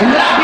Love.